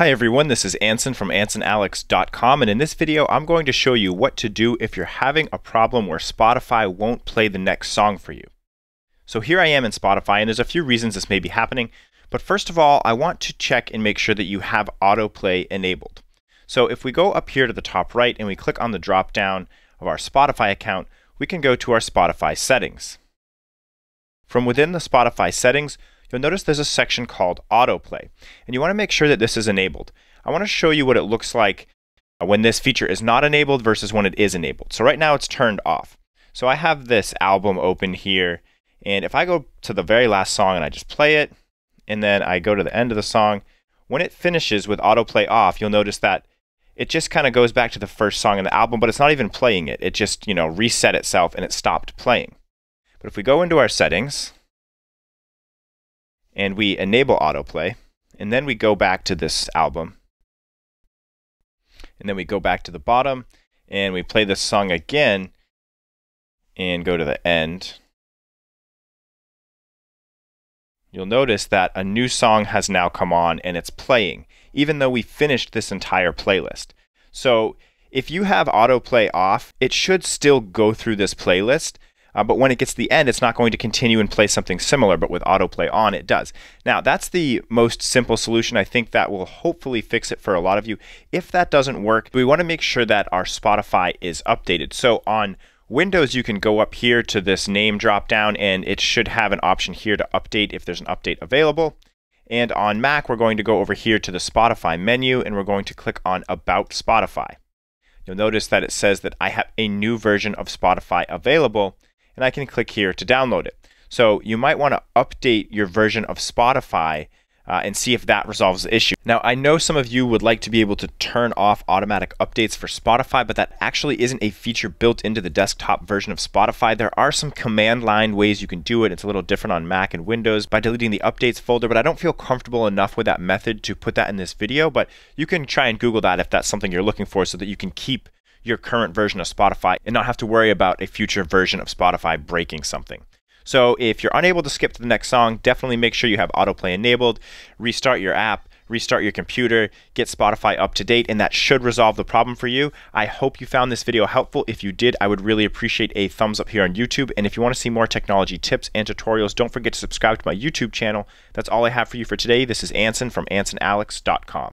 Hi everyone, this is Anson from AnsonAlex.com and in this video I'm going to show you what to do if you're having a problem where Spotify won't play the next song for you. So here I am in Spotify and there's a few reasons this may be happening, but first of all I want to check and make sure that you have autoplay enabled. So if we go up here to the top right and we click on the drop down of our Spotify account, we can go to our Spotify settings. From within the Spotify settings, you'll notice there's a section called autoplay. And you want to make sure that this is enabled. I want to show you what it looks like uh, when this feature is not enabled versus when it is enabled. So right now it's turned off. So I have this album open here. And if I go to the very last song and I just play it, and then I go to the end of the song, when it finishes with autoplay off, you'll notice that it just kind of goes back to the first song in the album, but it's not even playing it. It just, you know, reset itself and it stopped playing. But if we go into our settings, and we enable autoplay, and then we go back to this album, and then we go back to the bottom, and we play this song again, and go to the end, you'll notice that a new song has now come on and it's playing, even though we finished this entire playlist. So if you have autoplay off, it should still go through this playlist, uh, but when it gets to the end, it's not going to continue and play something similar, but with autoplay on, it does. Now, that's the most simple solution. I think that will hopefully fix it for a lot of you. If that doesn't work, we want to make sure that our Spotify is updated. So on Windows, you can go up here to this name drop down, and it should have an option here to update if there's an update available. And on Mac, we're going to go over here to the Spotify menu, and we're going to click on About Spotify. You'll notice that it says that I have a new version of Spotify available and I can click here to download it. So you might want to update your version of Spotify uh, and see if that resolves the issue. Now, I know some of you would like to be able to turn off automatic updates for Spotify, but that actually isn't a feature built into the desktop version of Spotify. There are some command line ways you can do it. It's a little different on Mac and Windows by deleting the updates folder, but I don't feel comfortable enough with that method to put that in this video, but you can try and Google that if that's something you're looking for so that you can keep your current version of Spotify and not have to worry about a future version of Spotify breaking something. So if you're unable to skip to the next song, definitely make sure you have autoplay enabled, restart your app, restart your computer, get Spotify up to date, and that should resolve the problem for you. I hope you found this video helpful. If you did, I would really appreciate a thumbs up here on YouTube. And if you want to see more technology tips and tutorials, don't forget to subscribe to my YouTube channel. That's all I have for you for today. This is Anson from AnsonAlex.com.